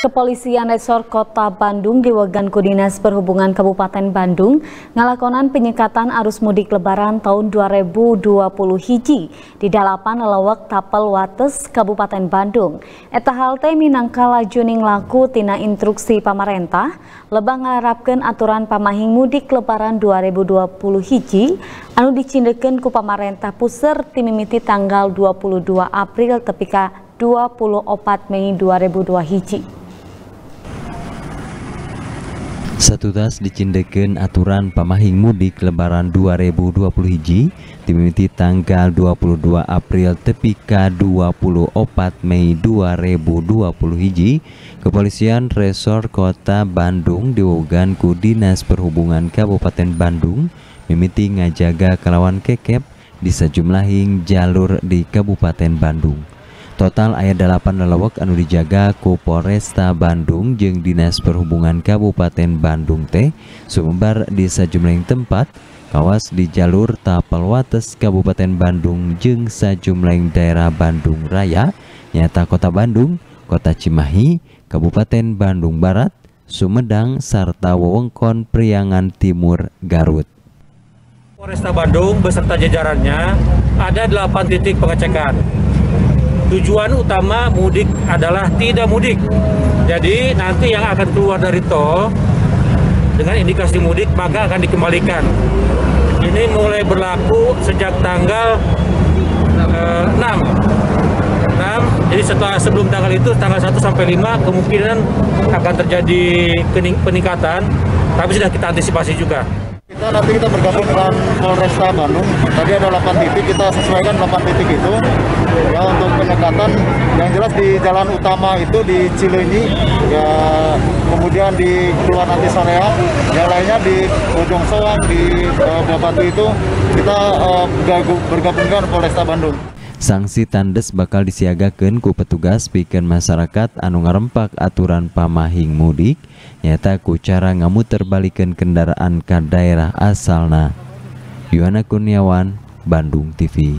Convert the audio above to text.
Kepolisian Resor Kota Bandung diwegan ku Dinas Perhubungan Kabupaten Bandung ngalakonan penyekatan arus mudik lebaran tahun 2020 hiji di dalapan lelewek Tapel Wates Kabupaten Bandung. Eta halte minangka lajuning laku tina instruksi pamarentah lebah ngarapkan aturan pamahing mudik lebaran 2020 hiji anu dicindekeun ku pamarentah puser timimiti tanggal 22 April tepika 24 Mei 2002 hiji. Satu tas dicindeken aturan pamahing mudik lebaran 2020 hiji dimimiti tanggal 22 April tepika 24 Mei 2020 hiji Kepolisian Resor Kota Bandung diwogan ku Dinas Perhubungan Kabupaten Bandung mimiti ngajaga kelawan kekep di sejumlah jalur di Kabupaten Bandung total ayat 8 lelewek anu dijaga ku Polresta Bandung jeung Dinas Perhubungan Kabupaten Bandung teh sumber di sejumlah tempat kawas di jalur Tapal Wates Kabupaten Bandung jeung sejumlah daerah Bandung Raya nyata Kota Bandung, Kota Cimahi, Kabupaten Bandung Barat, Sumedang serta wewengkon Priangan Timur Garut. Polresta Bandung beserta jajarannya ada 8 titik pengecekan tujuan utama mudik adalah tidak mudik. Jadi nanti yang akan keluar dari tol dengan indikasi mudik maka akan dikembalikan. Ini mulai berlaku sejak tanggal eh, 6. 6. Jadi setelah sebelum tanggal itu tanggal 1 sampai 5 kemungkinan akan terjadi peningkatan tapi sudah kita antisipasi juga. Kita nanti kita bergabung dengan Polresta Bandung. Tadi ada 8 titik, kita sesuaikan 8 titik itu. Ya untuk penyekatan yang jelas di jalan utama itu di Cilenyi, ya kemudian di keluar nanti Soreang, yang lainnya di Bojong Soang, di uh, Babatu itu kita uh, bergabung dengan Polresta Bandung. Sanksi tandes bakal disiagakan ku petugas bikin masyarakat anu ngarempak aturan pamahing mudik nyata ku cara ngamuterbalikan kendaraan ke daerah asalna. Yuhana Kurniawan, Bandung TV